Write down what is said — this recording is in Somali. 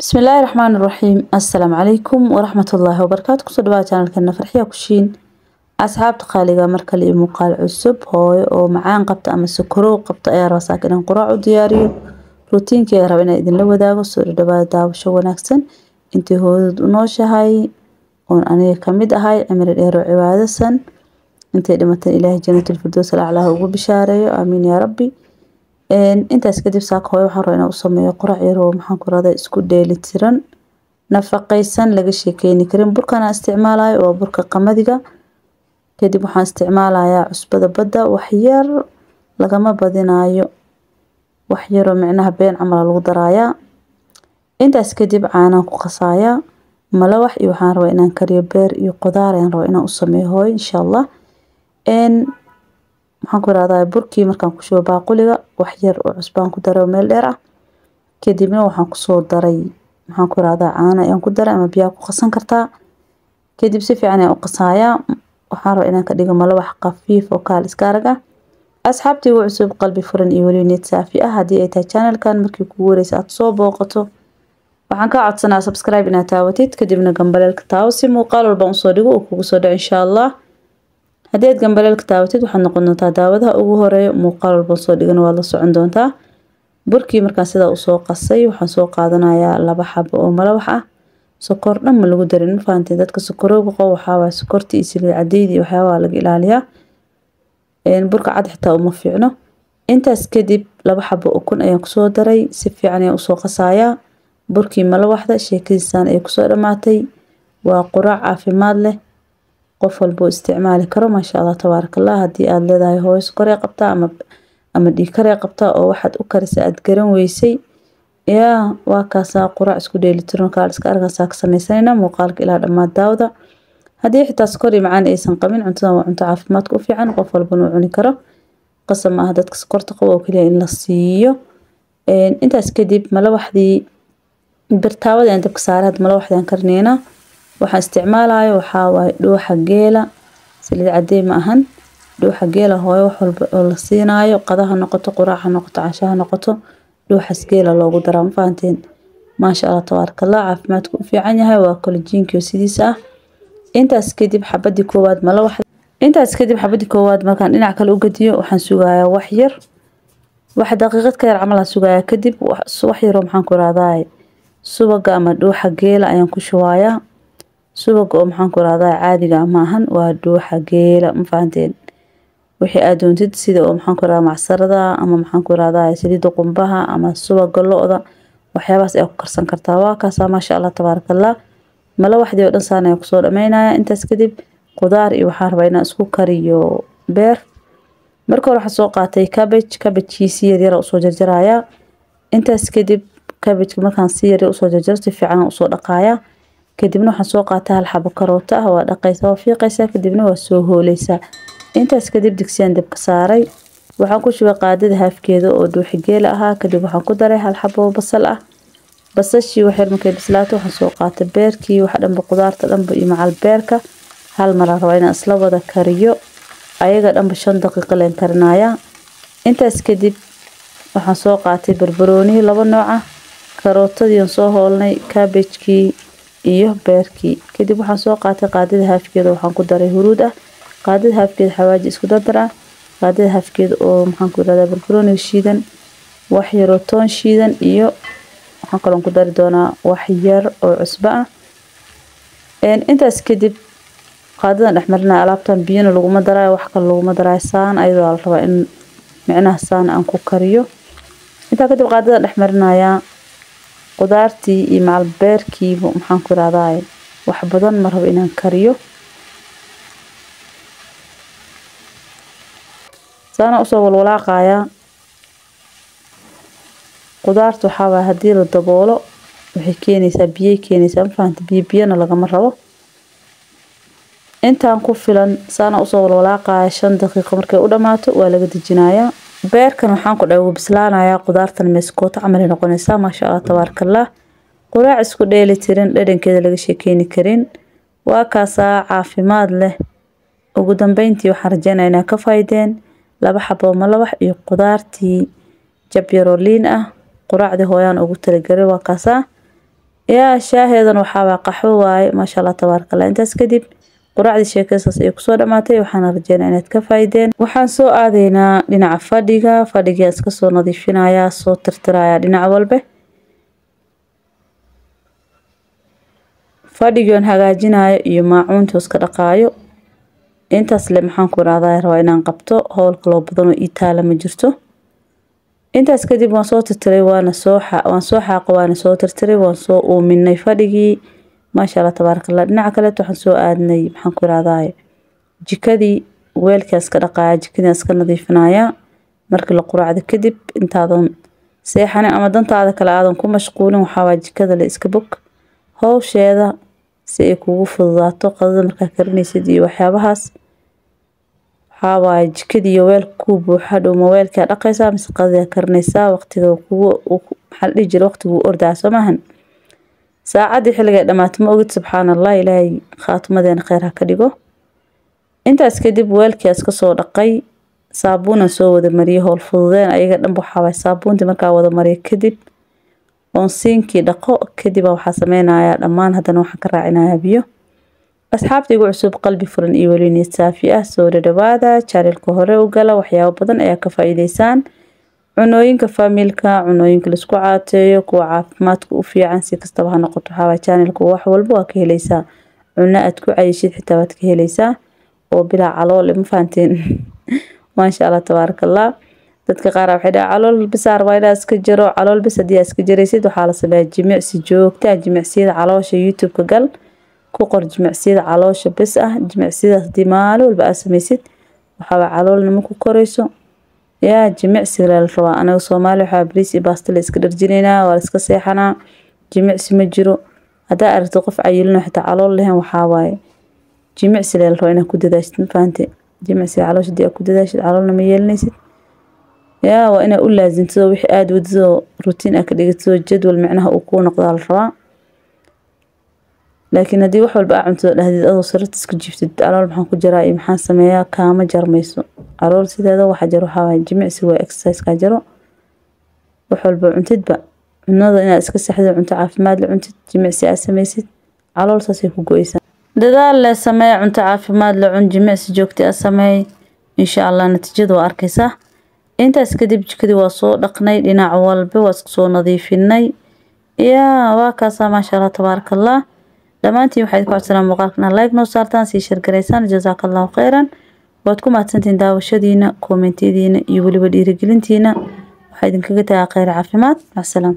bismillaahi raxmaani raxiim assalaamu calaykum waraxmatullaahi wabarakaatu ku soo dhawaada janalkeena farxiya kushiin asxaabta qaaliga markale iyo muuqaal cusub hooyo oo macaan qabta ama sokorow qabta ayaa rabaa saaka inaan quraac u diyaariyo. Rutiinkii ayaa raba inaan idinla wadaago soo dhawaada daawasho wanaagsan. Intii hooyadood u nooshahay oon aniga ka mid ahay cimri dheer oo cibaadasan intay dhimatan ilaahay jannatul firdows alaclaa ugu bishaareeyo. Aamiin yaa rabbi intaas kadib saaka hooyo waxaan rabaa inaan u sameeyo qurac yar oo maxaan ku rahdaa isku dheeli tiran. Nafaqaysan laga sheekeyni karin burkan aan isticmaalayo waa burka qamadiga. Kadib waxaan isticmaalayaa cusbada badda waxyar lagama badinayo waxyaroo micnaha been camal lagu daraayaa intaas kadib caanaan ku qasayaa malawax iyo waxaan rabaa inaan kariyo beer iyo qudaar ayaan rabaa inaan u sameeyo hooyo insha allah maxaan ku irahdaa burkii markaan ku shubo baaquliga wax yar oo cusbaan ku daray oo meel dheer ah. Kadibna waxaan ku soo daray maxaan ku irahdaa caano ayaan ku daray ama biyaa ku qasan kartaa. Kadib si fiican ayaan u qasayaa waxaan rabaa inaan ka dhigo malawax khafiif oo kaal iska ah asxaabtii ugu cusub qalbi furan iyo weli niyad saafi ah. Haddii ay tahay channelkan markii kugu horeysa aad soo booqato waxaan kaa codsanaa subscribe inaad taawatid. Kadibna gambaleelka taawo si muuqaal walba u soo dhigo uu kugu soo dhaco insha allah haddii aad gambaleelka taawatid waxaad noqon doontaa daawadaha ugu horreeya muuqaal walba soo dhigana waad la socon doontaa. Burkii markaan sidaa u soo qasay waxaan soo qaadanayaa laba xabo oo malawax ah. Sokor dhan ma lagu darin. Mafahanteen dadka sokorowga qabo waxaawaa sokortii iyo saliid cadeydi waxyaabaha laga ilaaliyaa. Burka cad xitaa uma fiicno. Intaas kadib laba xabo ukun ayaan ku soo daray. Si fiican ayaan u soo qasayaa. Burkii malawaxda sheekadiisaan ay ku soo dhamaatay. Waa quraac caafimaad leh qof walboo isticmaali karo maasha allah tabaaraka allah haddii aada leedahay hooyo sokoree qabtaa ama ama dhiigkaree qabtaa oo waxaad u karisa aada garan weysay yaa waa kaasaa quraac isku dheelitiran kaal iska argaasaa ka sameysanayna muuqaalka ilaa dhammaad daawada. Haddii xitaa sokor iyo macaan aysan qabin cuntadan waa cunto caafimaadka u fiican qof walbana uu cuni karo. Qasab ah dadka sokorta qabo oo keliya in la siiyo. Intaas kadib malawaxdii birtaawada aan dabka saaray hadda malawaxdii aan karinaynaa waxaan isticmaalayo waxaa waaye dhuuxa geela. Saliid cadey ma ahan. Dhuuxa geela hooyo wax walba oo la siinaayo. Qada ha noqoto quraac ha noqoto casho ha noqoto dhuuxas geela loogu daraa. Ma fahanteen? Maasha allah tabaaraka allah caafimaadku u fiican yahay. Waa kolajiinkii oo sidiisa ah. Intaas kadib xabadii koowaad malawax intaas kadib xabadii koowaad markaan dhinac kale u gediyo waxaan sugayaa wax yar. Wax daqiiqad ka yar camal aan sugayaa. Kadib wax yaroo maxaan ku irahdaa subaga ama dhuuxa geela ayaan ku shubayaa subaga oo maxaan ku irahdaa caadiga ma ahan waa dhuuxa geela ma fahanteen? Wixii aad doontid sida oo maxaan ku irahdaa macsarada ama maxaan ku irahdaa saliida qumbaha ama subaga lo-da waxyaabahaas ayaa ku karsan kartaa. Waa kaasaa maasha allah tabaaraka allah malawaxdii oo dhan saan ayaa ku soo dhameynaya intaas kadib qudaar iyo waxaan rabaa inaan isku kariyo beer. Marka hore waxaan soo qaatay cabbage. Cabbagekiisi yaryara u soo jarjarayaa intaas kadib cabbageka markaan si yaryar u soo jarjaro si fiican u soo dhaqayaa kadibna waxaan soo qaatay hal xabo karoota ah waa dhaqaysaa waa fiiqaysaa kadibna waa soo hooleysaa intaas kadib digsiyaan dabka saaray. Waxaan ku shubay qaadada haafkeeda oo dhuuxi geela ahaa. Kadib waxaan ku daray hal xabo basal ah. Basashii waxyar markay bislaato. Waxaan soo qaatay beerkii waxa dhanba qudaarta dhanba iyo macal beerka. Hal maraan rabaa inaan isla wada kariyo. Ayaga dhanba shan daqiiqo leen karinayaa intaas kadib waxaan soo qaatay barbaroonihii laba nooc ah. Karootadiian soo hoolnay kaabejkii iyo beerkii. Kadib waxaan soo qaatay qaadada haafkeeda waxaan ku daray huruud ah. Qaadada haafkeeda xawaaji isku dardar ah qaadada haafkeeda oo maxaan ku irahdaa barbarooniga shiidan wax yaroo toon shiidan iyo waxaan kaloon ku dari doonaa wax yar oo cusbo ah. Intaas kadib qaadadan dhexmarinaya alaabtan biyana laguma daraayo wax kale laguma daraayo saan ayadoo la rabaa in micnaha saan aan ku kariyo. Intaa kadib qaadadan dhexmarinayaa qudaartii iyo macal beerkiiba maxaan ku irahdaa wax badan ma rabo inaan kariyo. Saana u soo walwalaaqayaa. Qudaarta waxaa waaya haddii la daboolo waxay keenaysaa biyay keenaysaa ma fahanta biyo biyana lagama rabo. Intaan ku filan saana u soo walwalaaqaya shan daqiiqo markay u dhamaato waa laga dejinayaa beerkan waxaan ku dhawo bislaanayaa qudaartan meeskooto camalay noqonaysaa maasha allah tabaarakallah quraac isku dheeli tirin dhadhankeeda laga sheekeyni karin. Waa kaasaa caafimaad leh. Ugu dambeyntii waxaan rajeynaya inaa ka faa'iideen laba xabo malawax iyo qudaartii jab yaroo liin ah. Quraacdii hooyaan ugu talagalay waa kaasaa. Yaa shaaheedan waxaabaa qaxwo waaye maasha allah tabaarakallah intaas kadib quraacdii sheekeysaas ay ku soo dhamaatay waxaana rajeynaa inaad ka faa'iideen. Waxaan soo aadaynaa dhinaca fadhiga fadhigaa iska soo nadiifinayaa soo tirtirayaa dhinac walbe fadhigoon hagaajinayo iyo maacuunta iska dhaqaayo. Intaas le maxaan ku irahdaa rabaa inaan qabto howl kaloo badan oo ii taala ma jirto. Intaas kadib waan soo tirtiray waan soo xaaqo waana soo tirtiray waan soo uuminay fadhigii maasha allah tabaarakallah dhinaca kaleeto waxaan soo aadnay maxaan ku irahdaa jikadii weelkaa iska dhaqaaya jikadii iska nadiifinaya markii la quraacdo kadib intaadan seexanin ama dantaada kale aadan ku mashquulin waxaawaa jikada la iska bog. Howsheeda si ay kugu fududaato qadada markaa karinaysid iyo waxyaabahaas waxaawaaye jikadii iyo weelka kuu buuxa dhowma weelkaa dhaqaysaa mise qadadaa karinaysaa waqtiga kugu maxaa la dhihi jira waqtiguu ordaa soo maahan saacaddii xilligay dhamaato ma ogid subxaan allah ilaahay khaatimadeena kheyr ha ka dhigo. Intaas kadib weelkii iska soo dhaqay saabuunan soo wada mariyay howl fududeen ayaga dhanba waxaawaaye saabuuntii markaa wada mariya kadib oon siinkii dhaqo kadib waxaa sameynayaa dhammaan haddana waxaan ka raacinayaa biyo. Asxaabta igu cusub qalbi furan iyo weli niyad saafi ah soo dhadhawaada jareelka hore u gala waxyaabo badan ayaa ka faa'iideysaan cunooyinka faamilka cunooyinka la isku caateeyo kuwa caafimaadka u fiican si kastaba ha noqoto waxaawaa janelka wax walba waa ka heleysaa cuno aad ku cayishid xitaa waad ka heleysaa oo bilaa calool ma fahanteen maasha allah tabaarakallah dadka qaar waxay dhahaa calool bisaar waa inaa iska jiro calool bis haddii aad iska jaraysid waxaa la sameeyaa jimicsi joogta jimicsiyada caloosha youtube-ka gal. Ku qor jimicsiyada caloosha bis ah jimicsiyadaas haddii maalin walba aad sameysid waxaaba caloolnimo ku korayso yaa jimicsiga la rabaa anaga soomaali waxaa bariis iyo baasta la iska dharjinaynaa waa la iska seexanaa jimicsi ma jiro haddaa aragto qof cayilino xitaa calool lahayn waxaa jimicsi la rabaa inaad ku dadaashid ma fahante jimicsiga caloosha haddii aad ku dadaashid caloolna ma yeelanaysid yaa waa inaa u laasimtado wixii aada wadidoo rutiin aad ka dhigatidoo jadwal micnaha uu kuu noqdaa la rabaa laakiin haddii wax walba aa cuntado dhahdid adoo sararta iska jiiftid calool maxaan ku jiraa iyo maxaan sameeyaa kaama jarmayso calool sideeda waxa jiro waxaa waaye jimicsi waa exerciseka jiro. Wax walba cuntidba. Cunada inaad iska saxdid cunto caafimaad la cuntid jimicsi aad sameysid calool saasay ku go-eysaa dadaal le samee cunto caafimaad la cun jimicsi joogta aad sameey insha allah natiijada waa arkaysaa. Intaas kadib jikadii waa soo dhaqnay dhinac walba waa iska soo nadiifinay. Yaa waa kaasaa maasha allah tabaarakallah dhammaantiin waxaad ku codsanaa muuqaalkana like noo saartaan sii shargaraysaan jazaaka allahu kheyran waad ku mahadsantihiin daawashadiina koomentiyadiina iyo weliba dhiirigelintiina. Waxaa idinkaga tagaa kheyr caafimaad. Macasalaam